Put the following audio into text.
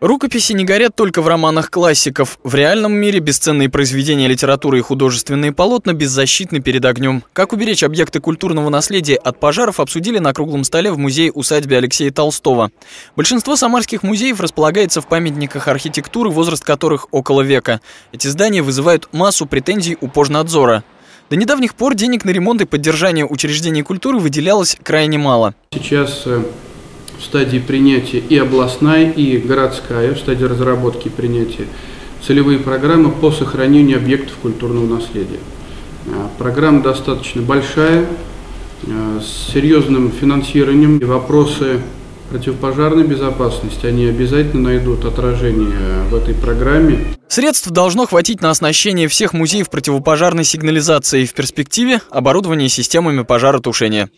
Рукописи не горят только в романах классиков. В реальном мире бесценные произведения литературы и художественные полотна беззащитны перед огнем. Как уберечь объекты культурного наследия от пожаров, обсудили на круглом столе в музее-усадьбе Алексея Толстого. Большинство самарских музеев располагается в памятниках архитектуры, возраст которых около века. Эти здания вызывают массу претензий у пожнадзора. До недавних пор денег на ремонт и поддержание учреждений культуры выделялось крайне мало. Сейчас э, в стадии принятия и областная, и городская, в стадии разработки и принятия целевые программы по сохранению объектов культурного наследия. А, программа достаточно большая, а, с серьезным финансированием. И вопросы противопожарной безопасности, они обязательно найдут отражение в этой программе. Средств должно хватить на оснащение всех музеев противопожарной сигнализацией в перспективе оборудование системами пожаротушения.